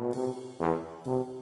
Mm-hmm.